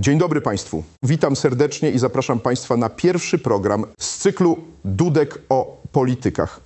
Dzień dobry Państwu. Witam serdecznie i zapraszam Państwa na pierwszy program z cyklu Dudek o politykach.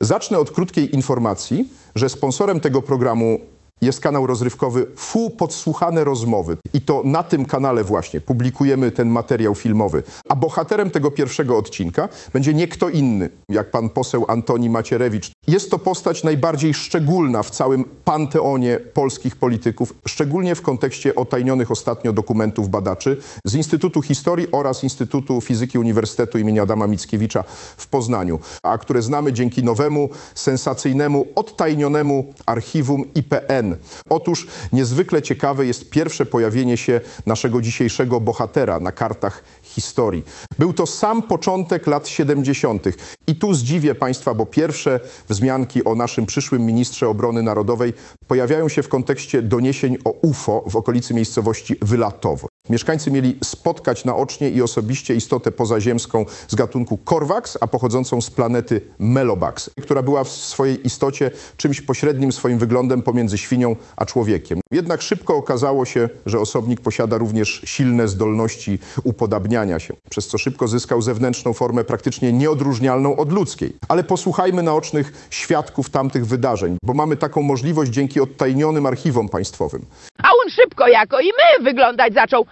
Zacznę od krótkiej informacji, że sponsorem tego programu jest kanał rozrywkowy Fu Podsłuchane Rozmowy. I to na tym kanale właśnie publikujemy ten materiał filmowy. A bohaterem tego pierwszego odcinka będzie nie kto inny, jak pan poseł Antoni Macierewicz. Jest to postać najbardziej szczególna w całym panteonie polskich polityków, szczególnie w kontekście otajnionych ostatnio dokumentów badaczy z Instytutu Historii oraz Instytutu Fizyki Uniwersytetu imienia Adama Mickiewicza w Poznaniu, a które znamy dzięki nowemu, sensacyjnemu, odtajnionemu archiwum IPN. Otóż niezwykle ciekawe jest pierwsze pojawienie się naszego dzisiejszego bohatera na kartach historii. Był to sam początek lat 70. I tu zdziwię Państwa, bo pierwsze wzmianki o naszym przyszłym ministrze obrony narodowej pojawiają się w kontekście doniesień o UFO w okolicy miejscowości Wylatowo. Mieszkańcy mieli spotkać naocznie i osobiście istotę pozaziemską z gatunku Corvax, a pochodzącą z planety Melobax, która była w swojej istocie czymś pośrednim swoim wyglądem pomiędzy świnią a człowiekiem. Jednak szybko okazało się, że osobnik posiada również silne zdolności upodabniania się, przez co szybko zyskał zewnętrzną formę praktycznie nieodróżnialną od ludzkiej. Ale posłuchajmy naocznych świadków tamtych wydarzeń, bo mamy taką możliwość dzięki odtajnionym archiwom państwowym. A on szybko jako i my wyglądać zaczął.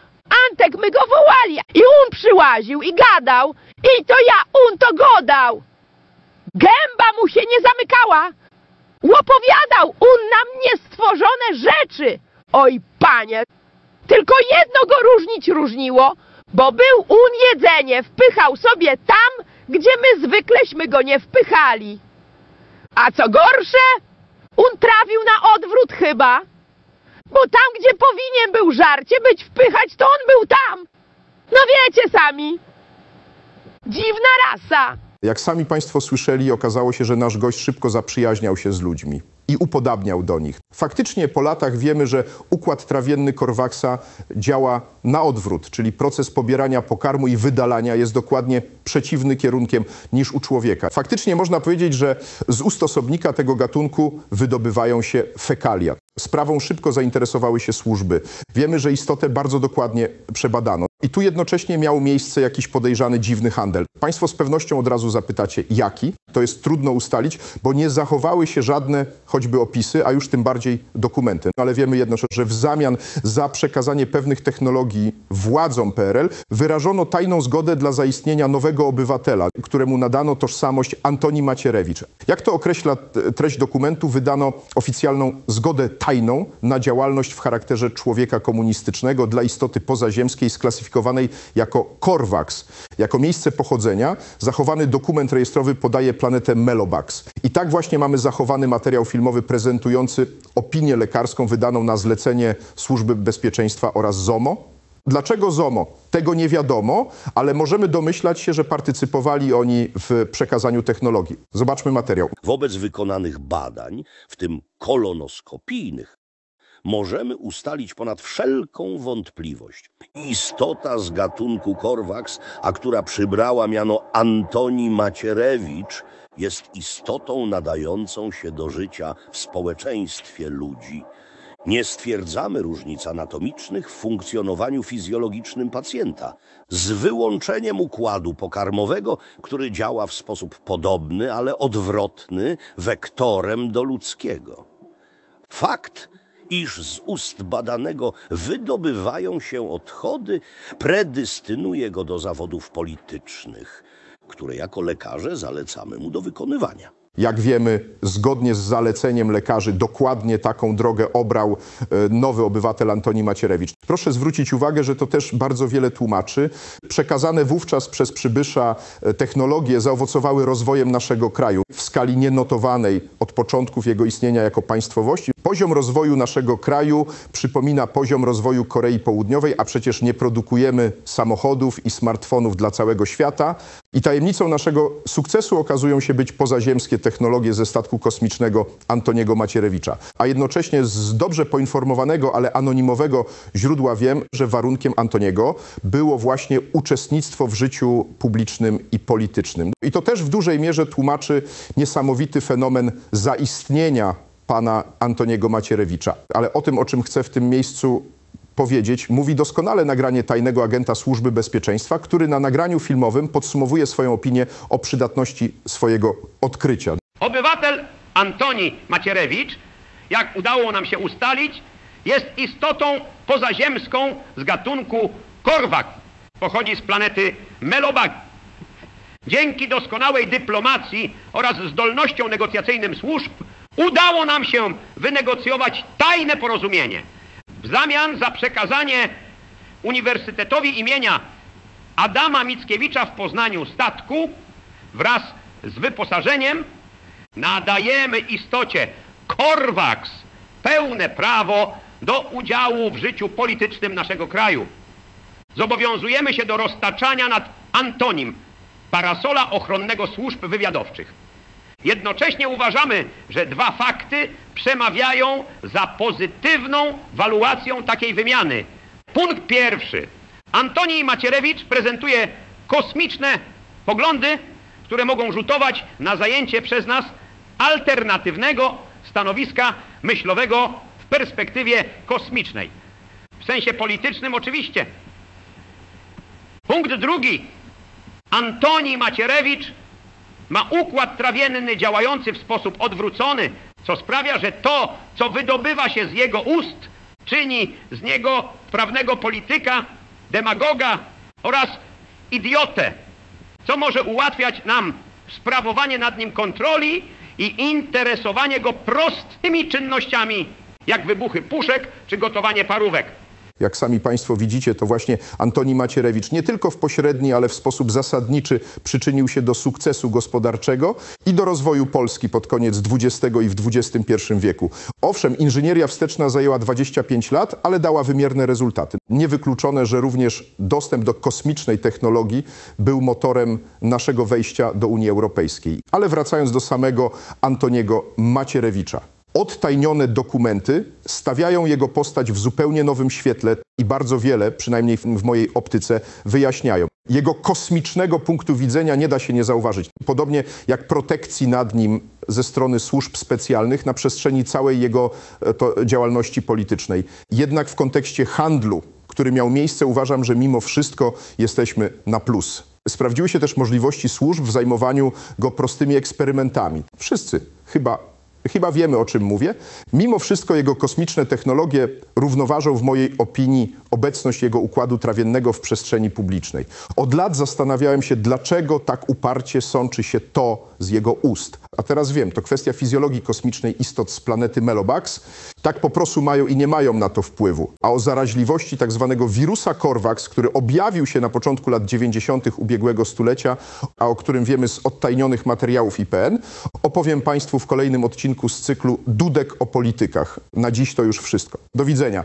My go wołali. I on przyłaził i gadał. I to ja, on to godał. Gęba mu się nie zamykała. Łopowiadał on nam niestworzone rzeczy. Oj, panie, tylko jedno go różnić różniło, bo był on jedzenie, wpychał sobie tam, gdzie my zwykleśmy go nie wpychali. A co gorsze, on trafił na odwrót chyba. Bo tam, gdzie powinien był żarcie być wpychać, to on był tam. No wiecie sami. Dziwna rasa. Jak sami Państwo słyszeli, okazało się, że nasz gość szybko zaprzyjaźniał się z ludźmi i upodabniał do nich. Faktycznie po latach wiemy, że układ trawienny Korwaksa działa na odwrót, czyli proces pobierania pokarmu i wydalania jest dokładnie przeciwny kierunkiem niż u człowieka. Faktycznie można powiedzieć, że z ust osobnika tego gatunku wydobywają się fekalia. Sprawą szybko zainteresowały się służby. Wiemy, że istotę bardzo dokładnie przebadano. I tu jednocześnie miał miejsce jakiś podejrzany dziwny handel. Państwo z pewnością od razu zapytacie, jaki? To jest trudno ustalić, bo nie zachowały się żadne choćby opisy, a już tym bardziej dokumenty. No ale wiemy jedno, że w zamian za przekazanie pewnych technologii władzom PRL wyrażono tajną zgodę dla zaistnienia nowego obywatela, któremu nadano tożsamość Antoni Macierewicz. Jak to określa treść dokumentu? Wydano oficjalną zgodę tajną na działalność w charakterze człowieka komunistycznego dla istoty pozaziemskiej sklasyfikowanej jako Korvax. Jako miejsce pochodzenia zachowany dokument rejestrowy podaje planetę Melobax. I tak właśnie mamy zachowany materiał filmowy prezentujący opinię lekarską wydaną na zlecenie Służby Bezpieczeństwa oraz ZOMO. Dlaczego ZOMO? Tego nie wiadomo, ale możemy domyślać się, że partycypowali oni w przekazaniu technologii. Zobaczmy materiał. Wobec wykonanych badań, w tym kolonoskopijnych, możemy ustalić ponad wszelką wątpliwość. Istota z gatunku Korwaks, a która przybrała miano Antoni Macierewicz, jest istotą nadającą się do życia w społeczeństwie ludzi. Nie stwierdzamy różnic anatomicznych w funkcjonowaniu fizjologicznym pacjenta, z wyłączeniem układu pokarmowego, który działa w sposób podobny, ale odwrotny, wektorem do ludzkiego. Fakt, iż z ust badanego wydobywają się odchody, predystynuje go do zawodów politycznych, które jako lekarze zalecamy mu do wykonywania. Jak wiemy, zgodnie z zaleceniem lekarzy, dokładnie taką drogę obrał e, nowy obywatel Antoni Macierewicz. Proszę zwrócić uwagę, że to też bardzo wiele tłumaczy. Przekazane wówczas przez przybysza e, technologie zaowocowały rozwojem naszego kraju w skali nienotowanej od początków jego istnienia jako państwowości. Poziom rozwoju naszego kraju przypomina poziom rozwoju Korei Południowej, a przecież nie produkujemy samochodów i smartfonów dla całego świata. I tajemnicą naszego sukcesu okazują się być pozaziemskie technologie ze statku kosmicznego Antoniego Macierewicza. A jednocześnie z dobrze poinformowanego, ale anonimowego źródła wiem, że warunkiem Antoniego było właśnie uczestnictwo w życiu publicznym i politycznym. I to też w dużej mierze tłumaczy niesamowity fenomen zaistnienia pana Antoniego Macierewicza. Ale o tym, o czym chcę w tym miejscu powiedzieć, mówi doskonale nagranie tajnego agenta Służby Bezpieczeństwa, który na nagraniu filmowym podsumowuje swoją opinię o przydatności swojego odkrycia. Obywatel Antoni Macierewicz, jak udało nam się ustalić, jest istotą pozaziemską z gatunku korwak. Pochodzi z planety Melobag. Dzięki doskonałej dyplomacji oraz zdolnościom negocjacyjnym służb udało nam się wynegocjować tajne porozumienie. W zamian za przekazanie Uniwersytetowi imienia Adama Mickiewicza w Poznaniu statku wraz z wyposażeniem nadajemy istocie Korwaks pełne prawo do udziału w życiu politycznym naszego kraju. Zobowiązujemy się do roztaczania nad Antonim parasola ochronnego służb wywiadowczych. Jednocześnie uważamy, że dwa fakty przemawiają za pozytywną waluacją takiej wymiany. Punkt pierwszy. Antoni Macierewicz prezentuje kosmiczne poglądy, które mogą rzutować na zajęcie przez nas alternatywnego stanowiska myślowego w perspektywie kosmicznej. W sensie politycznym oczywiście. Punkt drugi. Antoni Macierewicz ma układ trawienny działający w sposób odwrócony, co sprawia, że to, co wydobywa się z jego ust, czyni z niego prawnego polityka, demagoga oraz idiotę, co może ułatwiać nam sprawowanie nad nim kontroli i interesowanie go prostymi czynnościami, jak wybuchy puszek czy gotowanie parówek. Jak sami Państwo widzicie, to właśnie Antoni Macierewicz nie tylko w pośredni, ale w sposób zasadniczy przyczynił się do sukcesu gospodarczego i do rozwoju Polski pod koniec XX i w XXI wieku. Owszem, inżynieria wsteczna zajęła 25 lat, ale dała wymierne rezultaty. Niewykluczone, że również dostęp do kosmicznej technologii był motorem naszego wejścia do Unii Europejskiej. Ale wracając do samego Antoniego Macierewicza. Odtajnione dokumenty stawiają jego postać w zupełnie nowym świetle i bardzo wiele, przynajmniej w, mojej optyce, wyjaśniają. Jego kosmicznego punktu widzenia nie da się nie zauważyć. Podobnie jak protekcji nad nim ze strony służb specjalnych na przestrzeni całej jego e, to, działalności politycznej. Jednak w kontekście handlu, który miał miejsce, uważam, że mimo wszystko jesteśmy na plus. Sprawdziły się też możliwości służb w zajmowaniu go prostymi eksperymentami. Wszyscy chyba Chyba wiemy, o czym mówię. Mimo wszystko jego kosmiczne technologie równoważą w mojej opinii obecność jego układu trawiennego w przestrzeni publicznej. Od lat zastanawiałem się, dlaczego tak uparcie sączy się to z jego ust. A teraz wiem, to kwestia fizjologii kosmicznej istot z planety Melobax. Tak po prostu mają i nie mają na to wpływu. A o zaraźliwości tak zwanego wirusa Corvax, który objawił się na początku lat 90. ubiegłego stulecia, a o którym wiemy z odtajnionych materiałów IPN, opowiem Państwu w kolejnym odcinku z cyklu Dudek o politykach. Na dziś to już wszystko. Do widzenia.